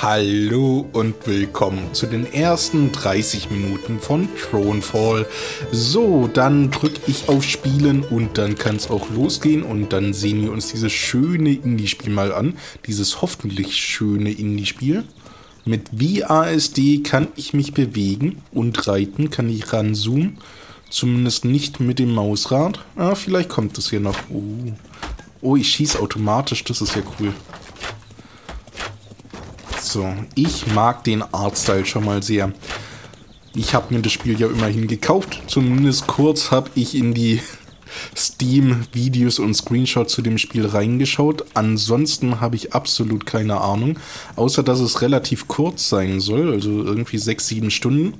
Hallo und willkommen zu den ersten 30 Minuten von Thronefall. So, dann drücke ich auf Spielen und dann kann es auch losgehen und dann sehen wir uns dieses schöne Indie-Spiel mal an. Dieses hoffentlich schöne Indie-Spiel. Mit VASD kann ich mich bewegen und reiten, kann ich ranzoomen. Zumindest nicht mit dem Mausrad. Ah, vielleicht kommt das hier noch. Oh, oh ich schieße automatisch, das ist ja cool. So, ich mag den Artstyle schon mal sehr. Ich habe mir das Spiel ja immerhin gekauft. Zumindest kurz habe ich in die Steam-Videos und Screenshots zu dem Spiel reingeschaut. Ansonsten habe ich absolut keine Ahnung. Außer, dass es relativ kurz sein soll, also irgendwie 6, 7 Stunden.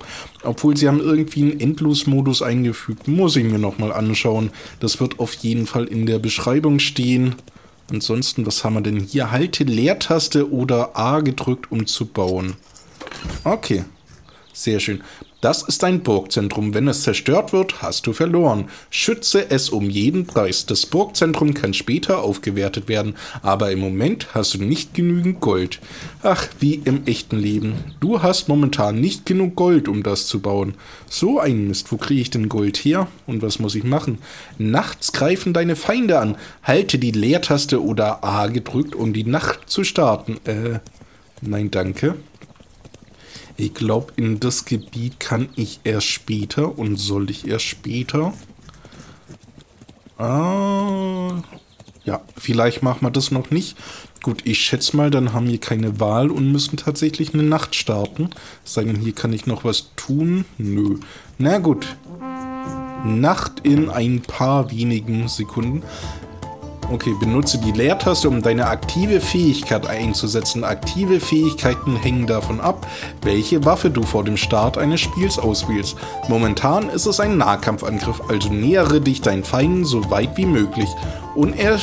Obwohl sie haben irgendwie einen Endlos-Modus eingefügt. Muss ich mir nochmal anschauen. Das wird auf jeden Fall in der Beschreibung stehen. Ansonsten, was haben wir denn hier? Halte Leertaste oder A gedrückt, um zu bauen. Okay, sehr schön. Das ist ein Burgzentrum. Wenn es zerstört wird, hast du verloren. Schütze es um jeden Preis. Das Burgzentrum kann später aufgewertet werden, aber im Moment hast du nicht genügend Gold. Ach, wie im echten Leben. Du hast momentan nicht genug Gold, um das zu bauen. So ein Mist. Wo kriege ich denn Gold her? Und was muss ich machen? Nachts greifen deine Feinde an. Halte die Leertaste oder A gedrückt, um die Nacht zu starten. Äh, nein, danke. Ich glaube, in das Gebiet kann ich erst später und soll ich erst später. Ah, ja, vielleicht machen wir das noch nicht. Gut, ich schätze mal, dann haben wir keine Wahl und müssen tatsächlich eine Nacht starten. Sagen, hier kann ich noch was tun? Nö. Na gut. Nacht in ein paar wenigen Sekunden. Okay, benutze die Leertaste, um deine aktive Fähigkeit einzusetzen. Aktive Fähigkeiten hängen davon ab, welche Waffe du vor dem Start eines Spiels auswählst. Momentan ist es ein Nahkampfangriff, also nähere dich deinen Feinden so weit wie möglich. Und er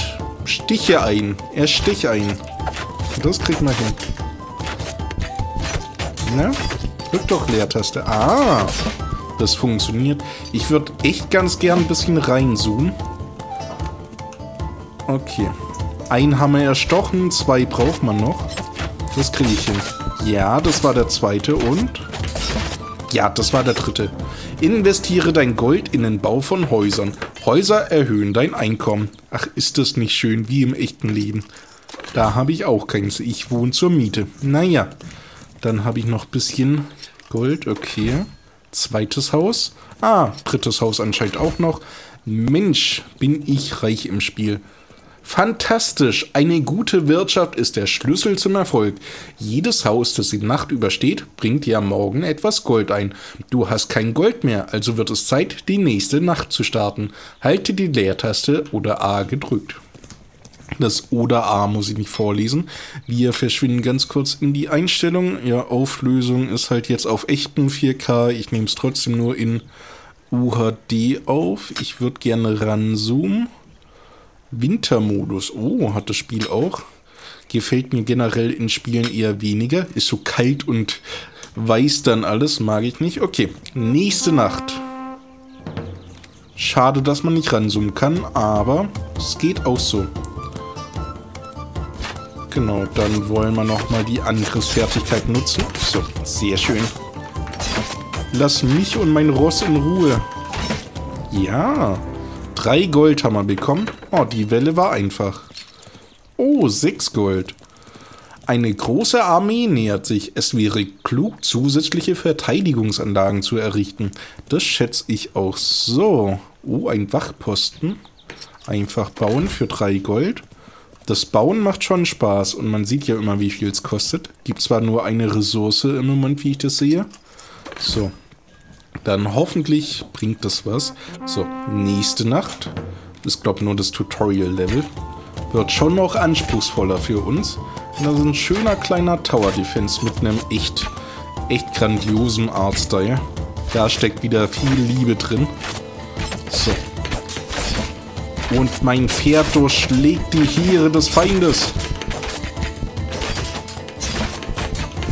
stiche ein. Er stich ein. Das kriegt man hin. Ne? Drück doch Leertaste. Ah, das funktioniert. Ich würde echt ganz gern ein bisschen reinzoomen. Okay. Ein Hammer erstochen, zwei braucht man noch. Das kriege ich hin. Ja, das war der zweite und... Ja, das war der dritte. Investiere dein Gold in den Bau von Häusern. Häuser erhöhen dein Einkommen. Ach, ist das nicht schön, wie im echten Leben. Da habe ich auch keins. Ich wohne zur Miete. Naja, dann habe ich noch ein bisschen Gold. Okay. Zweites Haus. Ah, drittes Haus anscheinend auch noch. Mensch, bin ich reich im Spiel. Fantastisch! Eine gute Wirtschaft ist der Schlüssel zum Erfolg. Jedes Haus, das die Nacht übersteht, bringt dir Morgen etwas Gold ein. Du hast kein Gold mehr, also wird es Zeit, die nächste Nacht zu starten. Halte die Leertaste oder A gedrückt. Das oder A muss ich nicht vorlesen. Wir verschwinden ganz kurz in die Einstellung. Ja, Auflösung ist halt jetzt auf echten 4K. Ich nehme es trotzdem nur in UHD auf. Ich würde gerne ranzoomen. Wintermodus. Oh, hat das Spiel auch. Gefällt mir generell in Spielen eher weniger. Ist so kalt und weiß dann alles. Mag ich nicht. Okay, nächste Nacht. Schade, dass man nicht ranzoomen kann, aber es geht auch so. Genau, dann wollen wir nochmal die Angriffsfertigkeit nutzen. So, sehr schön. Lass mich und mein Ross in Ruhe. Ja, drei Gold haben wir bekommen. Oh, die Welle war einfach. Oh, sechs Gold. Eine große Armee nähert sich. Es wäre klug, zusätzliche Verteidigungsanlagen zu errichten. Das schätze ich auch so. Oh, ein Wachposten. Einfach bauen für drei Gold. Das Bauen macht schon Spaß und man sieht ja immer, wie viel es kostet. Gibt zwar nur eine Ressource im Moment, wie ich das sehe. So, dann hoffentlich bringt das was. So, nächste Nacht. Ist, glaube nur das Tutorial-Level. Wird schon noch anspruchsvoller für uns. Und das ist ein schöner kleiner Tower-Defense mit einem echt, echt grandiosen Artstyle. Da steckt wieder viel Liebe drin. So. Und mein Pferd durchschlägt die Heere des Feindes.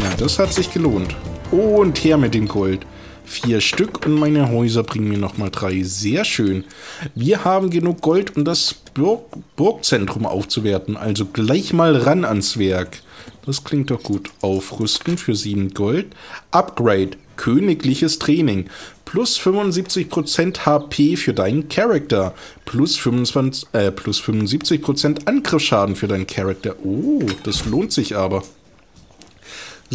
Ja, das hat sich gelohnt. Und her mit dem Gold vier Stück und meine Häuser bringen mir nochmal drei. Sehr schön. Wir haben genug Gold, um das Burg Burgzentrum aufzuwerten. Also gleich mal ran ans Werk. Das klingt doch gut. Aufrüsten für 7 Gold. Upgrade. Königliches Training. Plus 75% HP für deinen Charakter. Plus, 25, äh, plus 75% Angriffsschaden für deinen Charakter. Oh, das lohnt sich aber.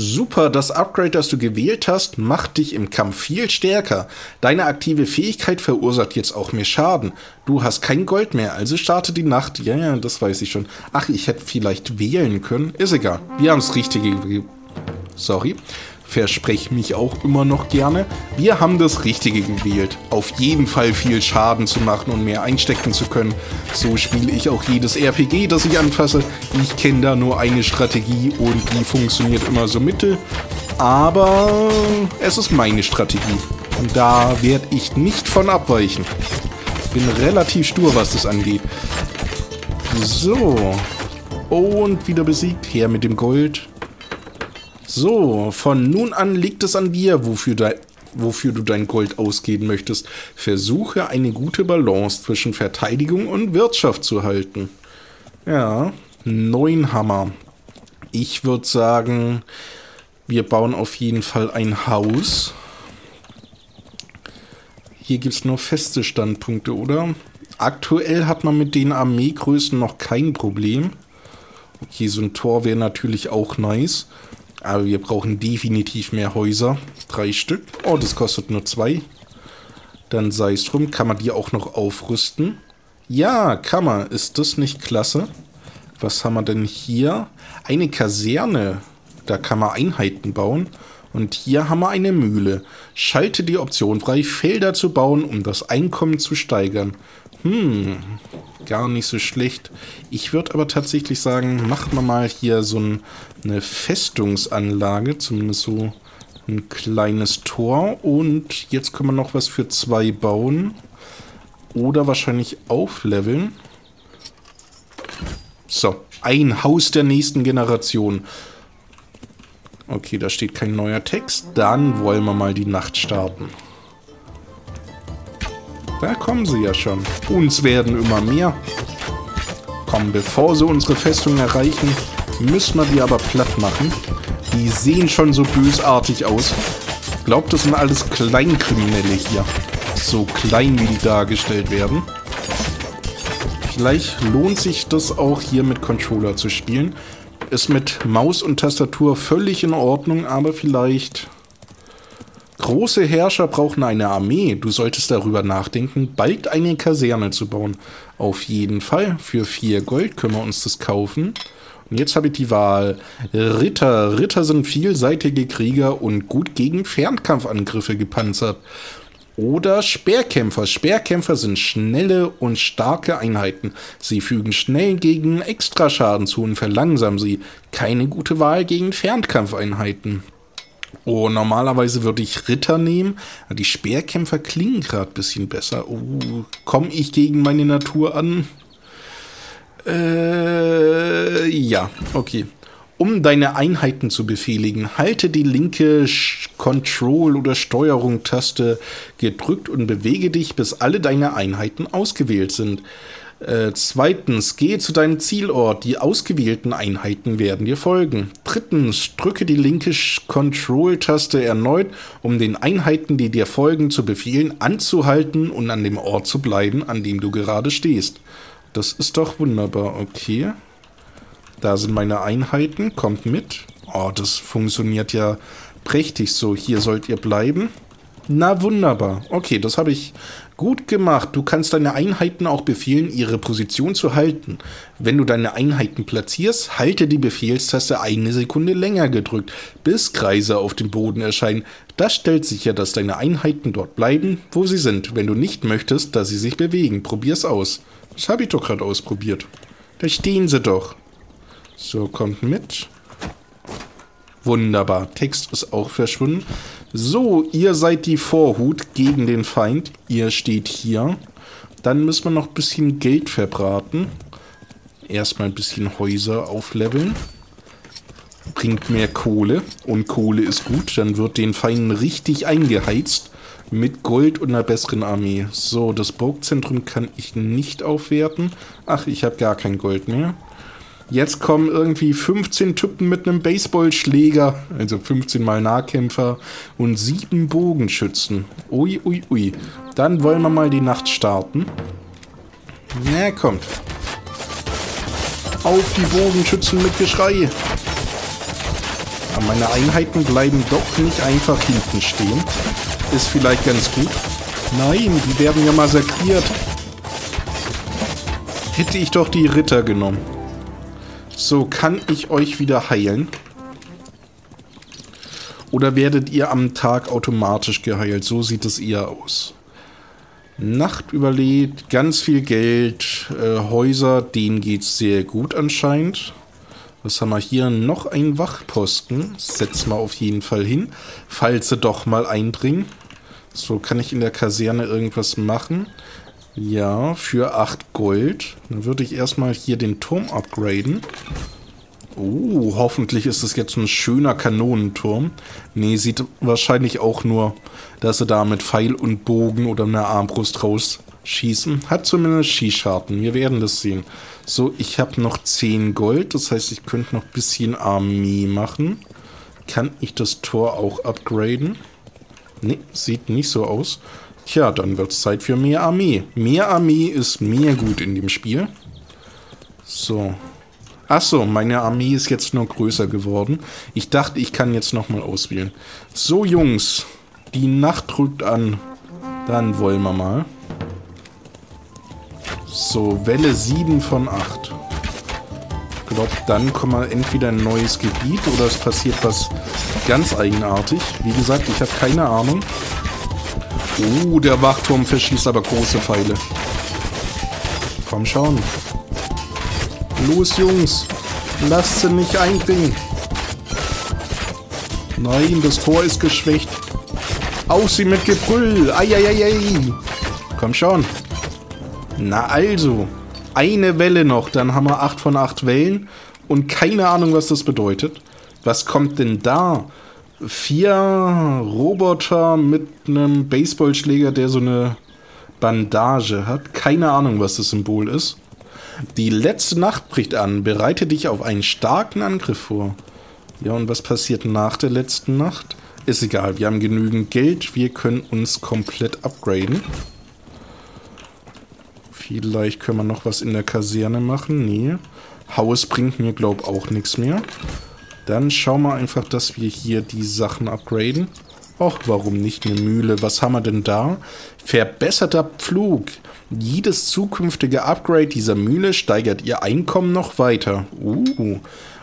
Super, das Upgrade, das du gewählt hast, macht dich im Kampf viel stärker. Deine aktive Fähigkeit verursacht jetzt auch mehr Schaden. Du hast kein Gold mehr, also starte die Nacht. Ja, ja, das weiß ich schon. Ach, ich hätte vielleicht wählen können. Ist egal. Wir haben das Richtige. Sorry verspreche mich auch immer noch gerne. Wir haben das Richtige gewählt. Auf jeden Fall viel Schaden zu machen und mehr einstecken zu können. So spiele ich auch jedes RPG, das ich anfasse. Ich kenne da nur eine Strategie und die funktioniert immer so mittel. Aber es ist meine Strategie. Und da werde ich nicht von abweichen. Bin relativ stur, was das angeht. So. Und wieder besiegt. Her mit dem Gold. So, von nun an liegt es an dir, wofür, de, wofür du dein Gold ausgeben möchtest. Versuche eine gute Balance zwischen Verteidigung und Wirtschaft zu halten. Ja, neun Hammer. Ich würde sagen, wir bauen auf jeden Fall ein Haus. Hier gibt es nur feste Standpunkte, oder? Aktuell hat man mit den Armeegrößen noch kein Problem. Okay, so ein Tor wäre natürlich auch nice. Aber wir brauchen definitiv mehr Häuser. Drei Stück. Oh, das kostet nur zwei. Dann sei es drum. Kann man die auch noch aufrüsten? Ja, kann man. Ist das nicht klasse? Was haben wir denn hier? Eine Kaserne. Da kann man Einheiten bauen. Und hier haben wir eine Mühle. Schalte die Option frei, Felder zu bauen, um das Einkommen zu steigern. Hm, gar nicht so schlecht. Ich würde aber tatsächlich sagen, macht man mal hier so ein, eine Festungsanlage, zumindest so ein kleines Tor. Und jetzt können wir noch was für zwei bauen. Oder wahrscheinlich aufleveln. So, ein Haus der nächsten Generation. Okay, da steht kein neuer Text. Dann wollen wir mal die Nacht starten. Da kommen sie ja schon. Uns werden immer mehr. Komm, bevor sie unsere Festung erreichen, müssen wir die aber platt machen. Die sehen schon so bösartig aus. Glaubt, das sind alles Kleinkriminelle hier. So klein, wie die dargestellt werden. Vielleicht lohnt sich das auch hier mit Controller zu spielen. Ist mit Maus und Tastatur völlig in Ordnung, aber vielleicht Große Herrscher brauchen eine Armee. Du solltest darüber nachdenken, bald eine Kaserne zu bauen. Auf jeden Fall. Für vier Gold können wir uns das kaufen. Und jetzt habe ich die Wahl. Ritter. Ritter sind vielseitige Krieger und gut gegen Fernkampfangriffe gepanzert. Oder Speerkämpfer. Speerkämpfer sind schnelle und starke Einheiten. Sie fügen schnell gegen Extraschaden zu und verlangsamen sie. Keine gute Wahl gegen Fernkampfeinheiten. Oh, normalerweise würde ich Ritter nehmen. Die Speerkämpfer klingen gerade ein bisschen besser. Oh, komme ich gegen meine Natur an? Äh, ja, okay. Um deine Einheiten zu befehligen, halte die linke Control- oder Steuerung-Taste gedrückt und bewege dich, bis alle deine Einheiten ausgewählt sind. Äh, zweitens, gehe zu deinem Zielort. Die ausgewählten Einheiten werden dir folgen. Drittens, drücke die linke Control-Taste erneut, um den Einheiten, die dir folgen, zu befehlen, anzuhalten und an dem Ort zu bleiben, an dem du gerade stehst. Das ist doch wunderbar. Okay. Da sind meine Einheiten. Kommt mit. Oh, das funktioniert ja prächtig so. Hier sollt ihr bleiben. Na wunderbar. Okay, das habe ich gut gemacht. Du kannst deine Einheiten auch befehlen, ihre Position zu halten. Wenn du deine Einheiten platzierst, halte die Befehlstaste eine Sekunde länger gedrückt, bis Kreise auf dem Boden erscheinen. Das stellt sicher, dass deine Einheiten dort bleiben, wo sie sind, wenn du nicht möchtest, dass sie sich bewegen. Probier's aus. Das habe ich doch gerade ausprobiert. Da stehen sie doch. So, kommt mit. Wunderbar. Text ist auch verschwunden. So, ihr seid die Vorhut gegen den Feind. Ihr steht hier. Dann müssen wir noch ein bisschen Geld verbraten. Erstmal ein bisschen Häuser aufleveln. Bringt mehr Kohle. Und Kohle ist gut. Dann wird den Feinden richtig eingeheizt. Mit Gold und einer besseren Armee. So, das Burgzentrum kann ich nicht aufwerten. Ach, ich habe gar kein Gold mehr. Jetzt kommen irgendwie 15 Typen mit einem Baseballschläger, also 15 mal Nahkämpfer und 7 Bogenschützen. Ui, ui, ui. Dann wollen wir mal die Nacht starten. Na, kommt. Auf die Bogenschützen mit Geschrei. Aber meine Einheiten bleiben doch nicht einfach hinten stehen. Ist vielleicht ganz gut. Nein, die werden ja massakriert. Hätte ich doch die Ritter genommen. So, kann ich euch wieder heilen? Oder werdet ihr am Tag automatisch geheilt? So sieht es eher aus. Nacht überlebt, ganz viel Geld, äh, Häuser, denen geht es sehr gut anscheinend. Was haben wir hier? Noch ein Wachposten. Setzen wir auf jeden Fall hin, falls sie doch mal eindringen. So, kann ich in der Kaserne irgendwas machen? Ja, für 8 Gold. Dann würde ich erstmal hier den Turm upgraden. Oh, hoffentlich ist es jetzt ein schöner Kanonenturm. Nee, sieht wahrscheinlich auch nur, dass sie da mit Pfeil und Bogen oder einer Armbrust rausschießen. Hat zumindest Skischarten. Wir werden das sehen. So, ich habe noch 10 Gold. Das heißt, ich könnte noch ein bisschen Armee machen. Kann ich das Tor auch upgraden? Nee, sieht nicht so aus. Tja, dann wird es Zeit für mehr Armee. Mehr Armee ist mehr gut in dem Spiel. So. Achso, meine Armee ist jetzt nur größer geworden. Ich dachte, ich kann jetzt nochmal auswählen. So, Jungs. Die Nacht drückt an. Dann wollen wir mal. So, Welle 7 von 8. Ich glaube, dann kommen wir entweder ein neues Gebiet oder es passiert was ganz eigenartig. Wie gesagt, ich habe keine Ahnung. Oh, der Wachturm verschießt aber große Pfeile. Komm schon. Los, Jungs. Lasst sie nicht eindringen. Nein, das Tor ist geschwächt. Auf sie mit Gebrüll. Eieiei. Komm schon. Na also. Eine Welle noch. Dann haben wir 8 von 8 Wellen. Und keine Ahnung, was das bedeutet. Was kommt denn da? Vier Roboter mit einem Baseballschläger, der so eine Bandage hat. Keine Ahnung, was das Symbol ist. Die letzte Nacht bricht an. Bereite dich auf einen starken Angriff vor. Ja, und was passiert nach der letzten Nacht? Ist egal, wir haben genügend Geld. Wir können uns komplett upgraden. Vielleicht können wir noch was in der Kaserne machen. Nee. Haus bringt mir, glaube auch nichts mehr. Dann schauen wir einfach, dass wir hier die Sachen upgraden. Och, warum nicht eine Mühle? Was haben wir denn da? Verbesserter Pflug. Jedes zukünftige Upgrade dieser Mühle steigert ihr Einkommen noch weiter. Uh.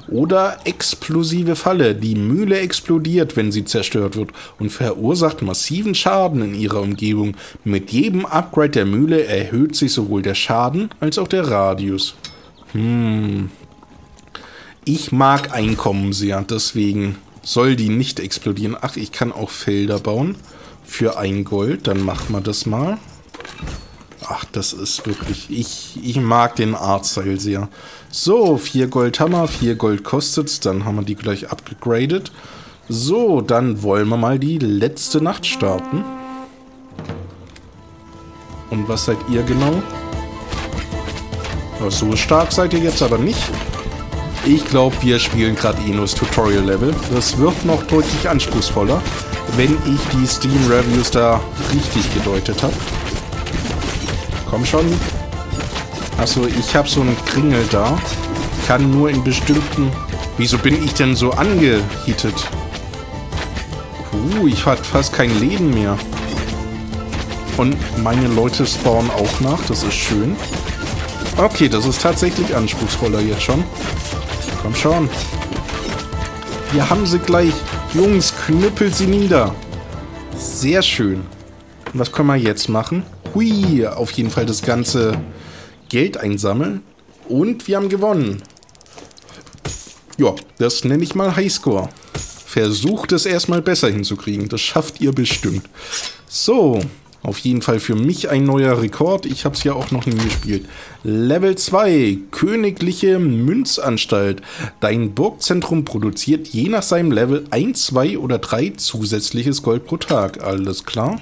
Oder explosive Falle. Die Mühle explodiert, wenn sie zerstört wird und verursacht massiven Schaden in ihrer Umgebung. Mit jedem Upgrade der Mühle erhöht sich sowohl der Schaden als auch der Radius. Hm, ich mag Einkommen sehr, deswegen soll die nicht explodieren. Ach, ich kann auch Felder bauen für ein Gold. Dann machen wir das mal. Ach, das ist wirklich... Ich, ich mag den Artstyle sehr. So, vier Gold haben wir, vier Gold kostet's. Dann haben wir die gleich abgegradet. So, dann wollen wir mal die letzte Nacht starten. Und was seid ihr genau? so stark seid ihr jetzt aber nicht. Ich glaube, wir spielen gerade Enos Tutorial Level. Das wird noch deutlich anspruchsvoller, wenn ich die Steam Reviews da richtig gedeutet habe. Komm schon. Achso, ich habe so einen Kringel da. Kann nur in bestimmten... Wieso bin ich denn so angehittet? Uh, ich hatte fast kein Leben mehr. Und meine Leute spawnen auch nach, das ist schön. Okay, das ist tatsächlich anspruchsvoller jetzt schon. Komm schon. Wir haben sie gleich. Jungs, knüppelt sie nieder. Sehr schön. Und was können wir jetzt machen? Hui, auf jeden Fall das ganze Geld einsammeln. Und wir haben gewonnen. Ja, das nenne ich mal Highscore. Versucht es erstmal besser hinzukriegen. Das schafft ihr bestimmt. So, auf jeden Fall für mich ein neuer Rekord. Ich habe es ja auch noch nie gespielt. Level 2, Königliche Münzanstalt. Dein Burgzentrum produziert je nach seinem Level 1, 2 oder 3 zusätzliches Gold pro Tag. Alles klar.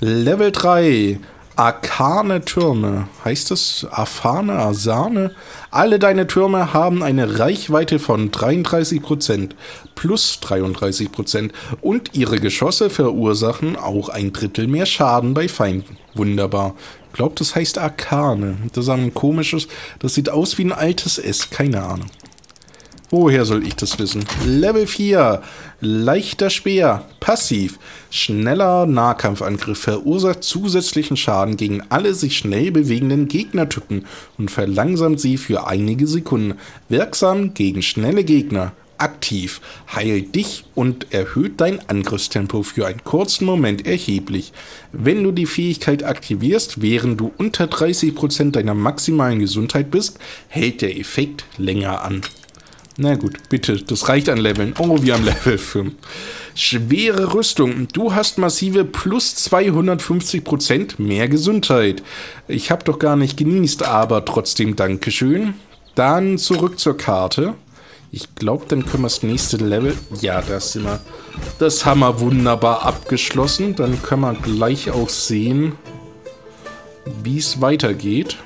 Level 3, Arkane Türme. Heißt es Afane, Asane? Alle deine Türme haben eine Reichweite von 33% plus 33% und ihre Geschosse verursachen auch ein Drittel mehr Schaden bei Feinden. Wunderbar. Ich glaube, das heißt Arkane. Das ist ein komisches, das sieht aus wie ein altes S, keine Ahnung. Woher soll ich das wissen? Level 4. Leichter Speer. Passiv. Schneller Nahkampfangriff verursacht zusätzlichen Schaden gegen alle sich schnell bewegenden Gegnertypen und verlangsamt sie für einige Sekunden. Wirksam gegen schnelle Gegner. Aktiv. Heilt dich und erhöht dein Angriffstempo für einen kurzen Moment erheblich. Wenn du die Fähigkeit aktivierst, während du unter 30% deiner maximalen Gesundheit bist, hält der Effekt länger an. Na gut, bitte, das reicht an Leveln. Oh, wir haben Level 5. Schwere Rüstung. Du hast massive plus 250% mehr Gesundheit. Ich habe doch gar nicht genießt, aber trotzdem Dankeschön. Dann zurück zur Karte. Ich glaube, dann können wir das nächste Level... Ja, das sind wir... Das haben wir wunderbar abgeschlossen. Dann können wir gleich auch sehen, wie es weitergeht.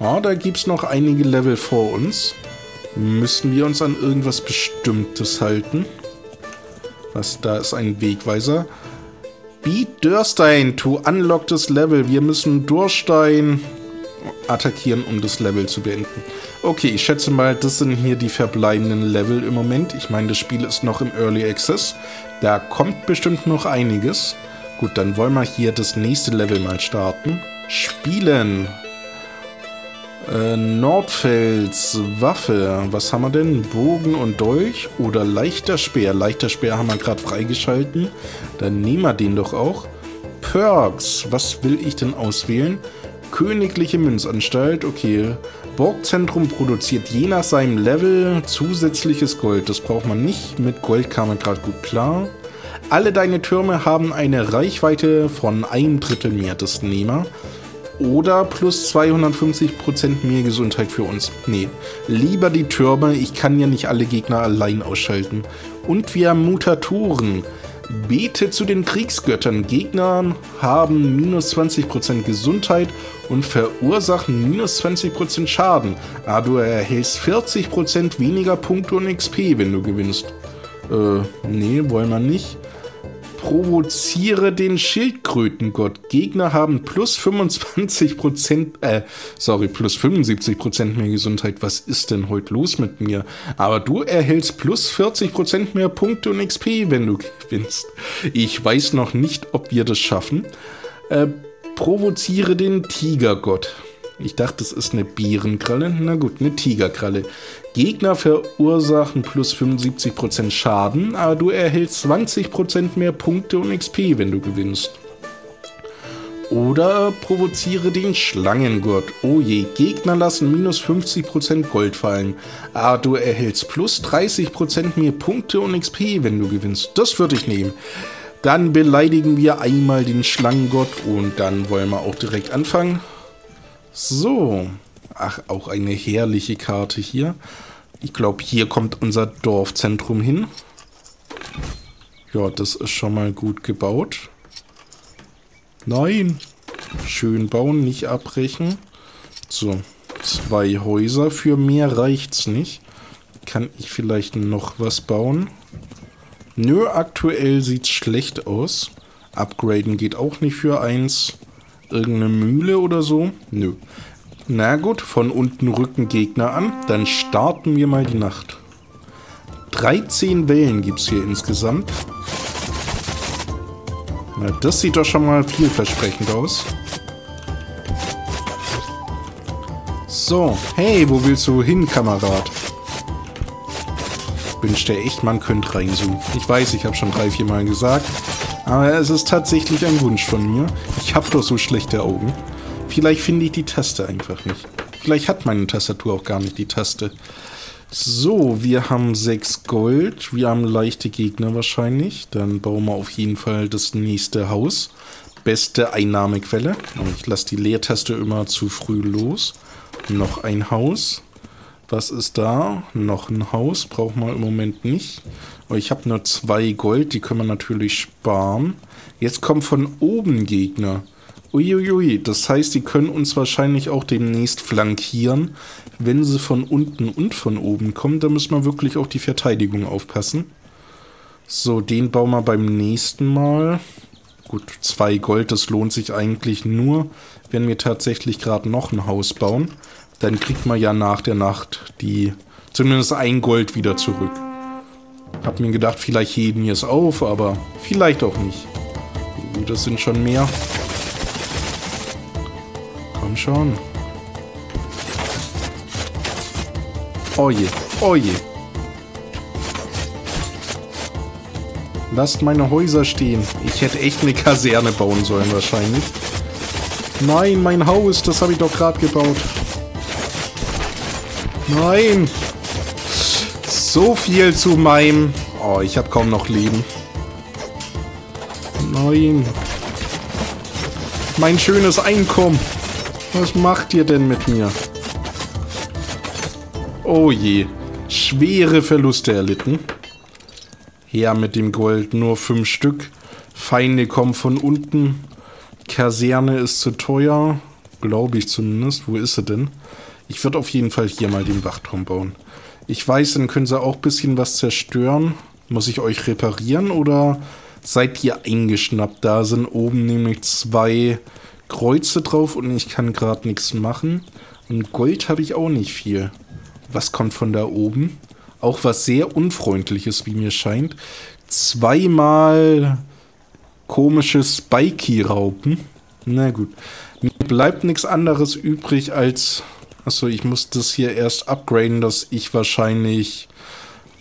Ja, da gibt es noch einige Level vor uns. Müssen wir uns an irgendwas Bestimmtes halten? Was, da ist ein Wegweiser. Beat Dörstein to unlock this level. Wir müssen Durstein attackieren, um das Level zu beenden. Okay, ich schätze mal, das sind hier die verbleibenden Level im Moment. Ich meine, das Spiel ist noch im Early Access. Da kommt bestimmt noch einiges. Gut, dann wollen wir hier das nächste Level mal starten. Spielen. Äh, Nordfels Waffe. Was haben wir denn? Bogen und Dolch oder leichter Speer? Leichter Speer haben wir gerade freigeschalten. Dann nehmen wir den doch auch. Perks. Was will ich denn auswählen? Königliche Münzanstalt. Okay. Borgzentrum produziert je nach seinem Level zusätzliches Gold. Das braucht man nicht. Mit Gold kam man gerade gut klar. Alle deine Türme haben eine Reichweite von einem Drittel mehr. Das nehmen wir oder plus 250% mehr Gesundheit für uns. Nee, lieber die Türme, ich kann ja nicht alle Gegner allein ausschalten. Und wir Mutatoren. Bete zu den Kriegsgöttern. Gegner haben minus 20% Gesundheit und verursachen minus 20% Schaden. Aber du erhältst 40% weniger Punkte und XP, wenn du gewinnst. Äh, nee, wollen wir nicht. Provoziere den Schildkrötengott. Gegner haben plus 25%, äh, sorry, plus 75% mehr Gesundheit. Was ist denn heute los mit mir? Aber du erhältst plus 40% mehr Punkte und XP, wenn du gewinnst. Ich weiß noch nicht, ob wir das schaffen. Äh, provoziere den Tigergott. Ich dachte, das ist eine Bärenkralle. Na gut, eine Tigerkralle. Gegner verursachen plus 75% Schaden, aber du erhältst 20% mehr Punkte und XP, wenn du gewinnst. Oder provoziere den Schlangengurt. Oh je, Gegner lassen minus 50% Gold fallen. Aber du erhältst plus 30% mehr Punkte und XP, wenn du gewinnst. Das würde ich nehmen. Dann beleidigen wir einmal den Schlangengott und dann wollen wir auch direkt anfangen. So. Ach, auch eine herrliche Karte hier. Ich glaube, hier kommt unser Dorfzentrum hin. Ja, das ist schon mal gut gebaut. Nein. Schön bauen, nicht abbrechen. So, zwei Häuser. Für mehr reicht's nicht. Kann ich vielleicht noch was bauen? Nö, aktuell sieht's schlecht aus. Upgraden geht auch nicht für eins. Irgendeine Mühle oder so? Nö. Na gut, von unten rücken Gegner an. Dann starten wir mal die Nacht. 13 Wellen gibt es hier insgesamt. Na, das sieht doch schon mal vielversprechend aus. So, hey, wo willst du hin, Kamerad? Wünscht der echt, man könnte reinzoomen. Ich weiß, ich habe schon drei, vier Mal gesagt. Aber es ist tatsächlich ein Wunsch von mir. Ich habe doch so schlechte Augen. Vielleicht finde ich die Taste einfach nicht. Vielleicht hat meine Tastatur auch gar nicht die Taste. So, wir haben 6 Gold. Wir haben leichte Gegner wahrscheinlich. Dann bauen wir auf jeden Fall das nächste Haus. Beste Einnahmequelle. Ich lasse die Leertaste immer zu früh los. Noch ein Haus. Was ist da? Noch ein Haus. Brauchen wir im Moment nicht. Aber ich habe nur zwei Gold. Die können wir natürlich sparen. Jetzt kommen von oben Gegner. Uiuiui, das heißt, sie können uns wahrscheinlich auch demnächst flankieren, wenn sie von unten und von oben kommen. Da müssen wir wirklich auf die Verteidigung aufpassen. So, den bauen wir beim nächsten Mal. Gut, zwei Gold, das lohnt sich eigentlich nur, wenn wir tatsächlich gerade noch ein Haus bauen. Dann kriegt man ja nach der Nacht die zumindest ein Gold wieder zurück. Hab mir gedacht, vielleicht heben wir es auf, aber vielleicht auch nicht. Das sind schon mehr. Komm schon. Oh je, oh je. Lasst meine Häuser stehen. Ich hätte echt eine Kaserne bauen sollen wahrscheinlich. Nein, mein Haus, das habe ich doch gerade gebaut. Nein. So viel zu meinem... Oh, ich habe kaum noch Leben. Nein. Mein schönes Einkommen. Was macht ihr denn mit mir? Oh je. Schwere Verluste erlitten. Her mit dem Gold. Nur fünf Stück. Feinde kommen von unten. Kaserne ist zu teuer. Glaube ich zumindest. Wo ist sie denn? Ich würde auf jeden Fall hier mal den Wachturm bauen. Ich weiß, dann können sie auch ein bisschen was zerstören. Muss ich euch reparieren oder seid ihr eingeschnappt? Da sind oben nämlich zwei Kreuze drauf und ich kann gerade nichts machen. Und Gold habe ich auch nicht viel. Was kommt von da oben? Auch was sehr unfreundliches, wie mir scheint. Zweimal komische Spikey-Raupen. Na gut. Mir bleibt nichts anderes übrig als Achso, ich muss das hier erst upgraden, dass ich wahrscheinlich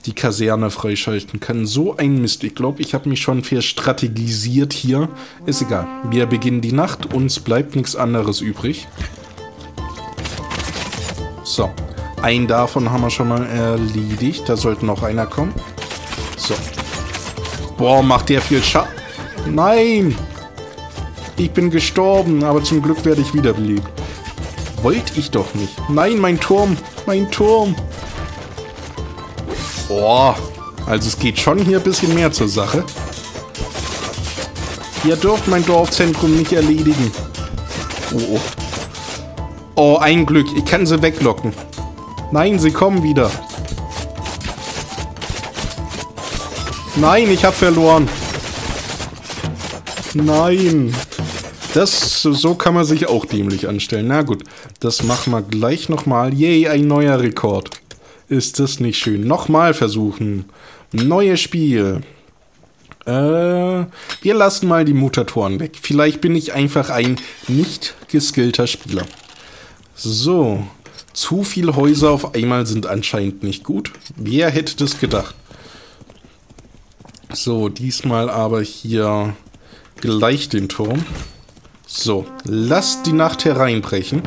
die Kaserne freischalten kann. So ein Mist. Ich glaube, ich habe mich schon verstrategisiert hier. Ist egal. Wir beginnen die Nacht. Uns bleibt nichts anderes übrig. So. Einen davon haben wir schon mal erledigt. Da sollte noch einer kommen. So. Boah, macht der viel Schaden. Nein! Ich bin gestorben, aber zum Glück werde ich wiederbelebt. Wollte ich doch nicht. Nein, mein Turm. Mein Turm. Boah. Also es geht schon hier ein bisschen mehr zur Sache. Ihr dürft mein Dorfzentrum nicht erledigen. Oh, oh. Oh, ein Glück. Ich kann sie weglocken. Nein, sie kommen wieder. Nein, ich habe verloren. Nein. Das, so kann man sich auch dämlich anstellen. Na gut, das machen wir gleich nochmal. Yay, ein neuer Rekord. Ist das nicht schön? Nochmal versuchen. Neues Spiel. Äh, wir lassen mal die Mutatoren weg. Vielleicht bin ich einfach ein nicht geskillter Spieler. So, zu viele Häuser auf einmal sind anscheinend nicht gut. Wer hätte das gedacht? So, diesmal aber hier gleich den Turm. So, lasst die Nacht hereinbrechen.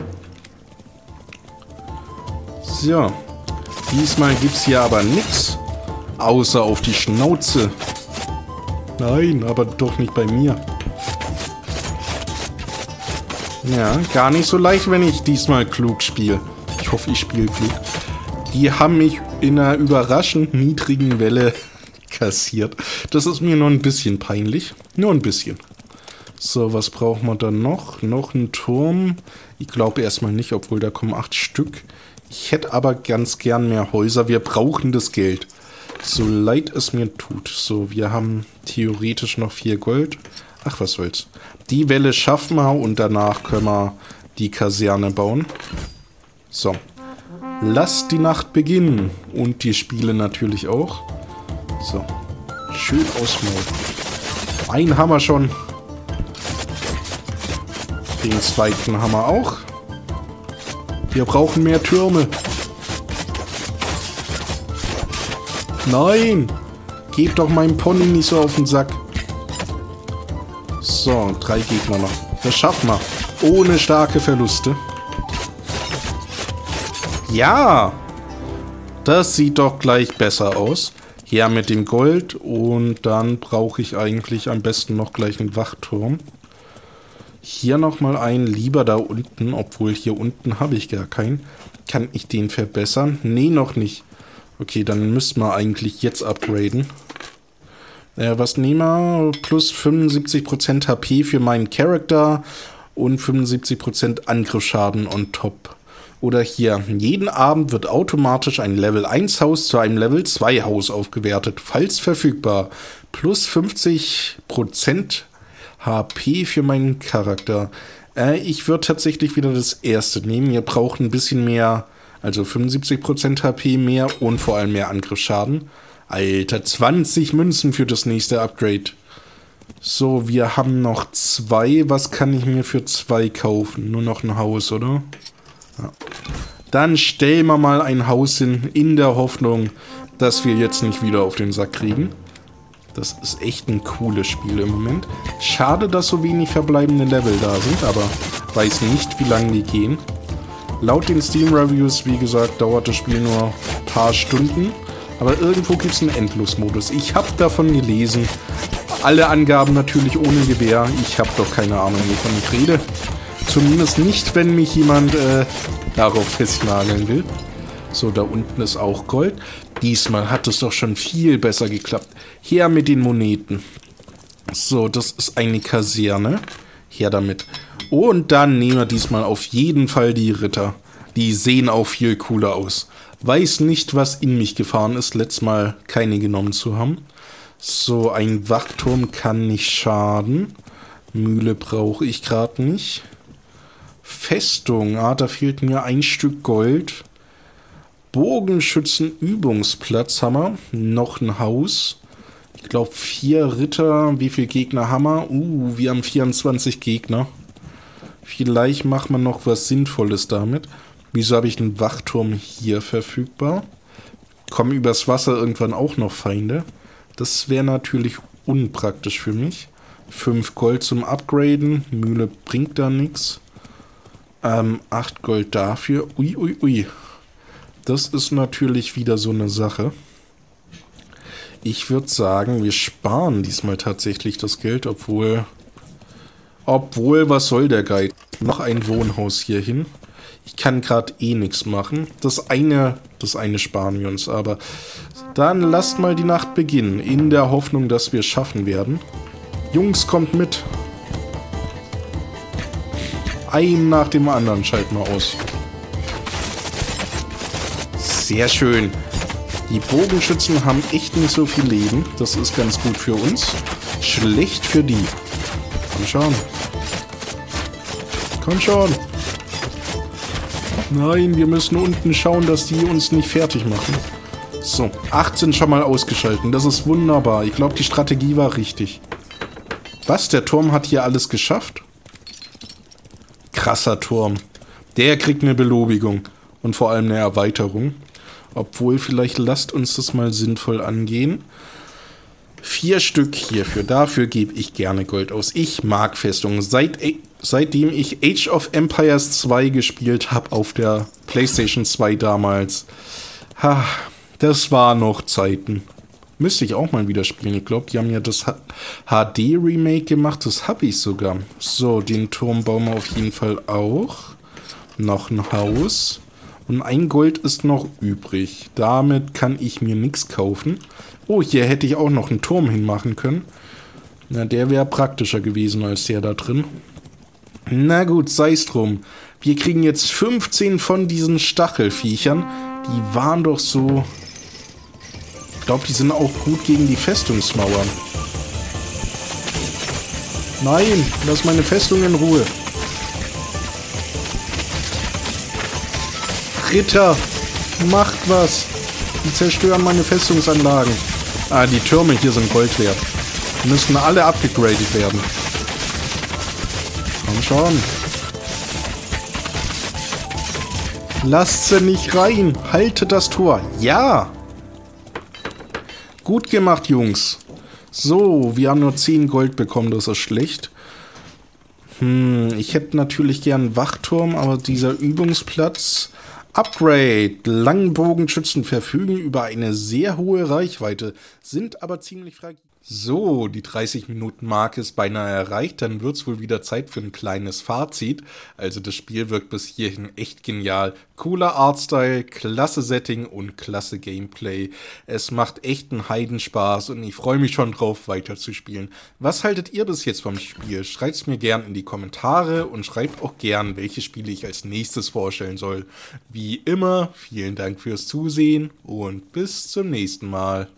So. Diesmal gibt es hier aber nichts. Außer auf die Schnauze. Nein, aber doch nicht bei mir. Ja, gar nicht so leicht, wenn ich diesmal klug spiele. Ich hoffe, ich spiele klug. Die haben mich in einer überraschend niedrigen Welle kassiert. Das ist mir nur ein bisschen peinlich. Nur ein bisschen. So, was brauchen wir dann noch? Noch ein Turm. Ich glaube erstmal nicht, obwohl da kommen acht Stück. Ich hätte aber ganz gern mehr Häuser. Wir brauchen das Geld. So leid es mir tut. So, wir haben theoretisch noch vier Gold. Ach, was soll's. Die Welle schaffen wir und danach können wir die Kaserne bauen. So. Lasst die Nacht beginnen. Und die Spiele natürlich auch. So. Schön ausmalen. Einen haben wir schon. Den zweiten haben wir auch. Wir brauchen mehr Türme. Nein! Gebt doch meinem Pony nicht so auf den Sack. So, drei Gegner noch. Das schaffen wir. Ohne starke Verluste. Ja! Das sieht doch gleich besser aus. Her mit dem Gold und dann brauche ich eigentlich am besten noch gleich einen Wachturm. Hier nochmal einen, lieber da unten, obwohl hier unten habe ich gar keinen. Kann ich den verbessern? Nee, noch nicht. Okay, dann müssen wir eigentlich jetzt upgraden. Äh, was nehmen wir? Plus 75% HP für meinen Charakter und 75% Angriffsschaden on top. Oder hier, jeden Abend wird automatisch ein Level 1 Haus zu einem Level 2 Haus aufgewertet, falls verfügbar. Plus 50% HP für meinen Charakter. Äh, ich würde tatsächlich wieder das erste nehmen. Ihr braucht ein bisschen mehr, also 75% HP mehr und vor allem mehr Angriffsschaden. Alter, 20 Münzen für das nächste Upgrade. So, wir haben noch zwei. Was kann ich mir für zwei kaufen? Nur noch ein Haus, oder? Ja. Dann stellen wir mal ein Haus hin, in der Hoffnung, dass wir jetzt nicht wieder auf den Sack kriegen. Das ist echt ein cooles Spiel im Moment. Schade, dass so wenig verbleibende Level da sind, aber weiß nicht, wie lange die gehen. Laut den Steam-Reviews, wie gesagt, dauert das Spiel nur ein paar Stunden. Aber irgendwo gibt es einen Endlosmodus. Ich habe davon gelesen. Alle Angaben natürlich ohne Gewehr. Ich habe doch keine Ahnung, wovon ich rede. Zumindest nicht, wenn mich jemand äh, darauf festnageln will. So, da unten ist auch Gold. Diesmal hat es doch schon viel besser geklappt. Her mit den Moneten. So, das ist eine Kaserne. Her damit. Und dann nehmen wir diesmal auf jeden Fall die Ritter. Die sehen auch viel cooler aus. Weiß nicht, was in mich gefahren ist, letztes Mal keine genommen zu haben. So, ein Wachturm kann nicht schaden. Mühle brauche ich gerade nicht. Festung, ah, da fehlt mir ein Stück Gold. Bogenschützen-Übungsplatz haben wir. Noch ein Haus. Ich glaube, vier Ritter. Wie viele Gegner haben wir? Uh, wir haben 24 Gegner. Vielleicht macht man noch was Sinnvolles damit. Wieso habe ich einen Wachturm hier verfügbar? Kommen übers Wasser irgendwann auch noch Feinde? Das wäre natürlich unpraktisch für mich. 5 Gold zum Upgraden. Mühle bringt da nichts. Ähm, 8 Gold dafür. Ui, ui, ui. Das ist natürlich wieder so eine Sache. Ich würde sagen, wir sparen diesmal tatsächlich das Geld, obwohl... Obwohl, was soll der Guide? Noch ein Wohnhaus hier hin. Ich kann gerade eh nichts machen. Das eine, das eine sparen wir uns, aber dann lasst mal die Nacht beginnen, in der Hoffnung, dass wir es schaffen werden. Jungs, kommt mit. Ein nach dem anderen schalten wir aus. Sehr schön. Die Bogenschützen haben echt nicht so viel Leben. Das ist ganz gut für uns. Schlecht für die. Komm schon. Komm schon. Nein, wir müssen unten schauen, dass die uns nicht fertig machen. So, 18 schon mal ausgeschalten. Das ist wunderbar. Ich glaube, die Strategie war richtig. Was? Der Turm hat hier alles geschafft? Krasser Turm. Der kriegt eine Belobigung. Und vor allem eine Erweiterung. Obwohl, vielleicht lasst uns das mal sinnvoll angehen. Vier Stück hierfür. Dafür gebe ich gerne Gold aus. Ich mag Festungen. Seit, seitdem ich Age of Empires 2 gespielt habe auf der PlayStation 2 damals. Ha, das war noch Zeiten. Müsste ich auch mal wieder spielen. Ich glaube, die haben ja das HD-Remake gemacht. Das habe ich sogar. So, den Turm bauen wir auf jeden Fall auch. Noch ein Haus. Und ein Gold ist noch übrig. Damit kann ich mir nichts kaufen. Oh, hier hätte ich auch noch einen Turm hinmachen können. Na, der wäre praktischer gewesen als der da drin. Na gut, sei es drum. Wir kriegen jetzt 15 von diesen Stachelfiechern. Die waren doch so... Ich glaube, die sind auch gut gegen die Festungsmauern. Nein, lass meine Festung in Ruhe. Ritter, macht was. Die zerstören meine Festungsanlagen. Ah, die Türme hier sind Gold wert. Die müssen alle abgegradet werden. Komm schon. Lasst sie nicht rein. Haltet das Tor. Ja. Gut gemacht, Jungs. So, wir haben nur 10 Gold bekommen. Das ist schlecht. Hm, ich hätte natürlich gern Wachturm, aber dieser Übungsplatz Upgrade. Langbogenschützen verfügen über eine sehr hohe Reichweite, sind aber ziemlich fragil. So, die 30-Minuten-Marke ist beinahe erreicht, dann wird es wohl wieder Zeit für ein kleines Fazit. Also das Spiel wirkt bis hierhin echt genial. Cooler Artstyle, klasse Setting und klasse Gameplay. Es macht echt einen Heidenspaß und ich freue mich schon drauf, weiterzuspielen. Was haltet ihr bis jetzt vom Spiel? Schreibt es mir gern in die Kommentare und schreibt auch gern, welche Spiele ich als nächstes vorstellen soll. Wie immer, vielen Dank fürs Zusehen und bis zum nächsten Mal.